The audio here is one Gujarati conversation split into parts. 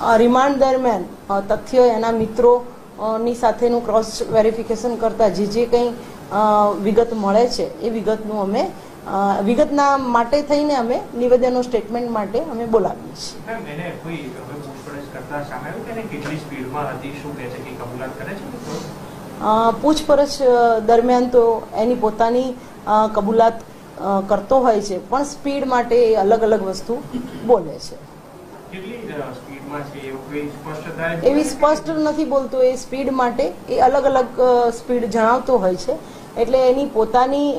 રિમાન્ડ દરમિયાન તથ્ય એના મિત્રો ની સાથેનું ક્રોસ વેરિફિકેશન કરતા જે જે કંઈ વિગત મળે છે એ વિગતનું અમે વિગતના માટે થઈને અમે નિવેદનો સ્ટેટમેન્ટ માટે અમે બોલાવીએ છીએ. પૂછપરછ દરમિયાન તો એની પોતાની કબૂલાત કરતો હોય છે પણ સ્પીડ માટે એ અલગ અલગ વસ્તુ બોલે છે. એવું સ્પષ્ટ નથી બોલતો. એ સ્પીડ માટે એ અલગ અલગ સ્પીડ જણાવતો હોય છે. એટલે એની પોતાની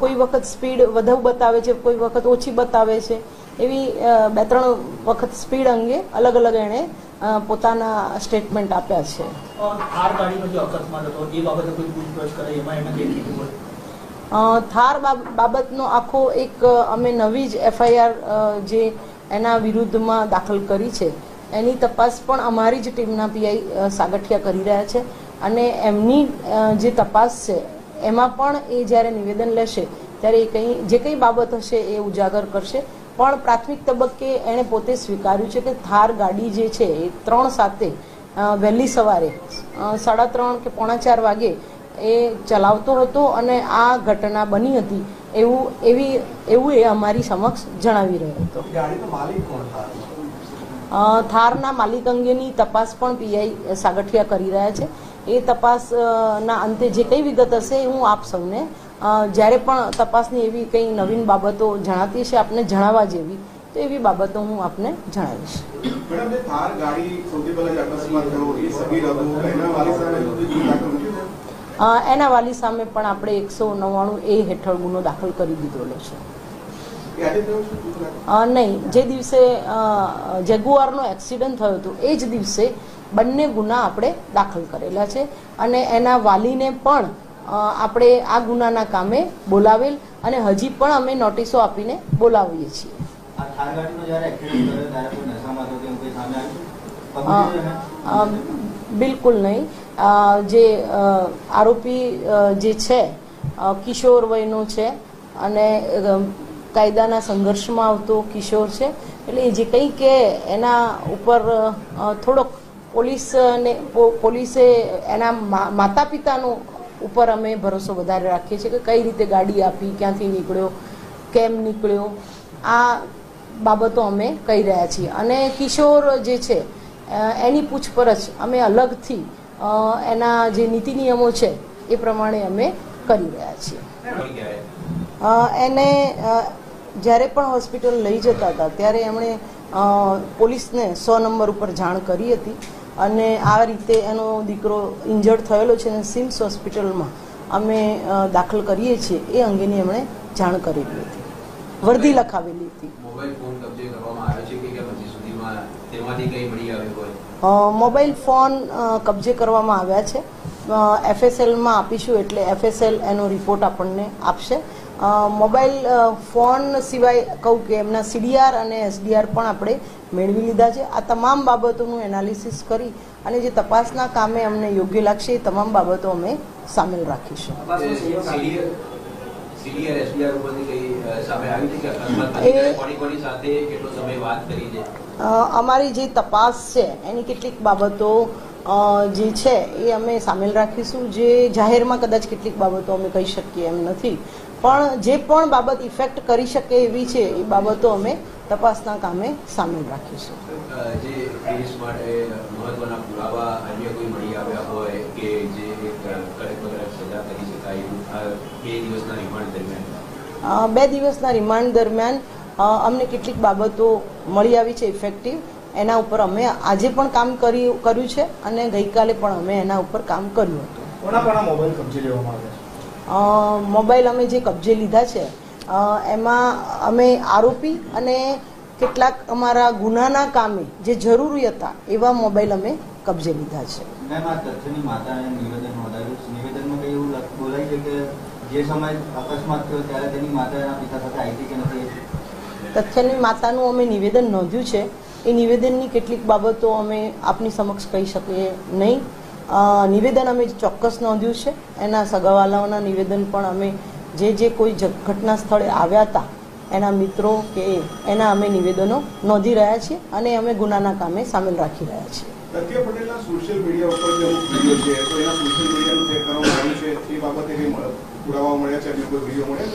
કોઈ વખત સ્પીડ વધુ બતાવે છે કોઈ વખત ઓછી બતાવે છે. એવી બે ત્રણ વખત સ્પીડ અંગે અલગ અલગ એણે પોતાના સ્ટેટમેન્ટ આપ્યા છે. થાર બાબતનો આખો એક અમે નવી જ એફઆઈઆર જે એના વિરુદ્ધમાં દાખલ કરી છે. એની તપાસ પણ અમારી જ ટીમના પીઆઈ સાગઠિયા કરી રહ્યા છે અને એમની જે તપાસ છે, એમાં પણ એ જ્યારે નિવેદન લેશે, ત્યારે એ કંઈ, જે કંઈ બાબત હશે એ ઉજાગર કરશે. પણ પ્રાથમિક તબક્કે એણે પોતે સ્વીકાર્યું છે કે થાર ગાડી જે છે એ ત્રણ સાથે વહેલી સવારે સાડા ત્રણ કે પોણા ચાર વાગે એ ચલાવતો હતો અને આ ઘટના બની હતી. એવું એવી એવું એ અમારી સમક્ષ જણાવી રહ્યો હતો. થારના માલિક અંગેની તપાસ પણ પીઆઈ સાગઠિયા કરી રહ્યા છે. એ તપાસના અંતે જે કંઈ વિગત હશે એ હું આપ સૌને જ્યારે પણ તપાસની એવી કંઈ નવીન બાબતો જણાતી હશે આપને જણાવવા જેવી તો એવી બાબતો હું આપને જણાવીશ. મેડમ થાર ગાડી સૌથી પહેલા અકસ્માત થયો એ સગીર હતું એના વાલી સામે એના વાલી સામે પણ આપણે એકસો નવ્વાણું એ હેઠળ ગુનો દાખલ કરી દીધેલો છે. નહીં જે દિવસે જેગુઆરનો એક્સિડન્ટ થયો હતો એ જ દિવસે બંને ગુના આપણે દાખલ કરેલા છે અને એના વાલીને પણ આપણે આ ગુનાના કામે બોલાવેલ અને હજી પણ અમે નોટિસો આપીને બોલાવીએ છીએ. બિલકુલ નહીં. જે આરોપી જે છે કિશોર વયનો છે અને કાયદાના સંઘર્ષમાં આવતો કિશોર છે. એટલે જે કંઈ કે એના ઉપર થોડોક પોલીસને પોલીસે એના માતા પિતાનો ઉપર અમે ભરોસો વધારે રાખીએ છીએ કે કઈ રીતે ગાડી આપી, ક્યાંથી નીકળ્યો, કેમ નીકળ્યો, આ બાબતો અમે કહી રહ્યા છીએ. અને કિશોર જે છે એની પૂછપરછ અમે અલગથી એના જે નીતિ નિયમો છે, એ પ્રમાણે અમે કરી રહ્યા છીએ. એને જ્યારે પણ હોસ્પિટલ લઈ જતા હતા, ત્યારે એમણે પોલીસને સો નંબર ઉપર જાણ કરી હતી અને આ રીતે એનો દીકરો ઇન્જર્ડ થયેલો છે અને સિમ્સ હોસ્પિટલમાં અમે દાખલ કરીએ છીએ, એ અંગેની એમણે જાણ કરેલી હતી. વર્દી લખાવેલી હતી. મોબાઈલ ફોન કબજે કરવામાં આવ્યો છે કે હજી સુધીમાં તેમાંથી કંઈ મળી આવ્યું હોય? મોબાઈલ ફોન કબજે કરવામાં આવ્યા છે. એફએસએલમાં આપીશું એટલે એફએસએલ એનો રિપોર્ટ આપણને આપશે. મોબાઈલ ફોન સિવાય કહું કે એમના સીડીઆર અને એસડીઆર પણ આપણે મેળવી લીધા છે. આ તમામ બાબતોનું એનાલિસિસ કરી અને જે તપાસના કામે અમને યોગ્ય લાગશે એ તમામ બાબતો અમે સામેલ રાખીશું. અમારી જે તપાસ છે એની કેટલીક બાબતો જે છે એ અમે સામેલ રાખીશું. જે જાહેરમાં કદાચ કેટલીક બાબતો અમે કહી શકીએ એમ નથી. પણ જે પણ બાબત ઇફેક્ટ કરી શકે એવી છે એ બાબતો અમે તપાસના કામે સામેલ રાખીશું. જે કેસ માટે મહત્વના પુરાવા અન્ય કોઈ મળી આવ્યા હોય કે જે એક કડક કડક સજા કરી શકાય એવું આ બે દિવસના રિમાન્ડ દરમિયાન? અ, બે દિવસના રિમાન્ડ દરમિયાન અ, અમને કેટલીક બાબતો મળી આવી છે ઇફેક્ટિવ એના ઉપર અમે આજે પણ કામ કર્યું કર્યું છે અને ગઈકાલે પણ અમે એના ઉપર કામ કર્યું હતું. કોના કોના મોબાઈલ કબજે લેવામાં આવ્યા છે? અ, મોબાઈલ અમે જે કબજે લીધા છે એમાં અમે આરોપી અને કેટલાક અમારા ગુનાના કામે જે જરૂરી હતા એવા મોબાઈલ અમે કબજે લીધા છે. મેમ આ તથ્યની માતાએ નિવેદન નોંધાવ્યું નિવેદનમાં કંઈ એવું બોલાય છે કે જે સમય અકસ્માત થયો ત્યારે તેની માતા એના પિતા સાથે આવી હતી કે નથી તથ્યની માતાનું અમે નિવેદન નોંધ્યું છે. એ નિવેદનની કેટલીક બાબતો અમે આપની સમક્ષ કહી શકીએ નહીં. નિવેદન અમે ચોક્કસ નોંધ્યું છે. એના સગાવાલાઓના નિવેદન પણ અમે જે જે કોઈ ઘટના સ્થળે આવ્યા હતા એના મિત્રો કે એના અમે નિવેદનો નોંધી રહ્યા છીએ અને અમે ગુનાના કામે સામેલ રાખી રહ્યા છીએ. તથ્ય પટેલના સોશિયલ મીડિયા ઉપર જે અમુક વીડિયો છે તો એના સોશિયલ મીડિયાનું ચેક કરવામાં આવ્યું છે એ બાબતે કંઈ પુરાવા મળ્યા છે કોઈ વીડિયો મળ્યા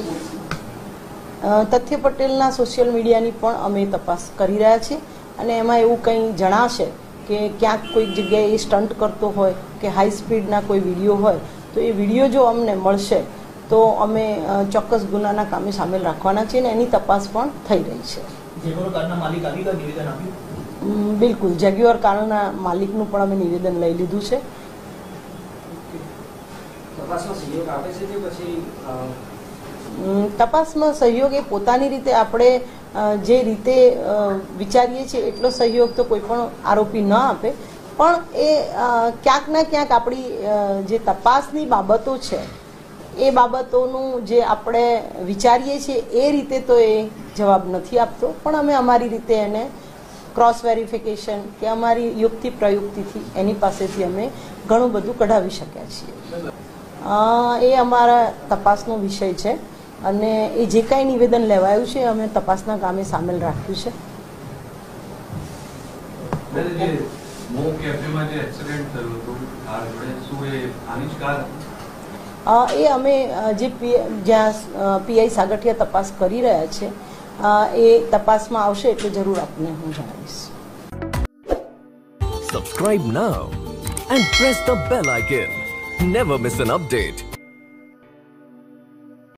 છે? તથ્ય પટેલના સોશિયલ મીડિયાની પણ અમે તપાસ કરી રહ્યા છીએ અને એમાં એવું કંઈ જણાશે કે ક્યાંક કોઈક જગ્યાએ એ સ્ટન્ટ કરતો હોય કે હાઈ સ્પીડના કોઈ વીડિયો હોય તો એ વીડિયો જો અમને મળશે તો અમે ચોક્કસ ગુનાના કામે સામેલ રાખવાના છીએ અને એની તપાસ પણ થઈ રહી છે. માલિક આવી ગયા નિવેદન આપ્યું? બિલકુલ. જેગ્યુઆર કારના માલિકનું પણ અમે નિવેદન લઈ લીધું છે. તપાસમાં સહયોગ એ પોતાની રીતે આપણે જે રીતે વિચારીએ છીએ એટલો સહયોગ તો કોઈ પણ આરોપી ન આપે. પણ એ ક્યાંક ના ક્યાંક આપણી જે તપાસની બાબતો છે એ બાબતોનું જે આપણે વિચારીએ છીએ એ રીતે તો એ જવાબ નથી આપતો. પણ અમે અમારી રીતે એને ક્રોસ વેરિફિકેશન કે અમારી યુક્તિ પ્રયુક્તિથી એની પાસેથી અમે ઘણું બધું કઢાવી શક્યા છીએ. એ અમારા તપાસનો વિષય છે અને એ જે કાંઈ નિવેદન લેવાયું છે અમે તપાસના કામે સામેલ રાખ્યું છે. એ અમે જે જ્યાં પીઆઈ સાગઠિયા તપાસ કરી રહ્યા છે એ તપાસમાં આવશે એટલે જરૂર આપને હું જણાવીશ Subscribe now and press the bell icon. Never miss an update.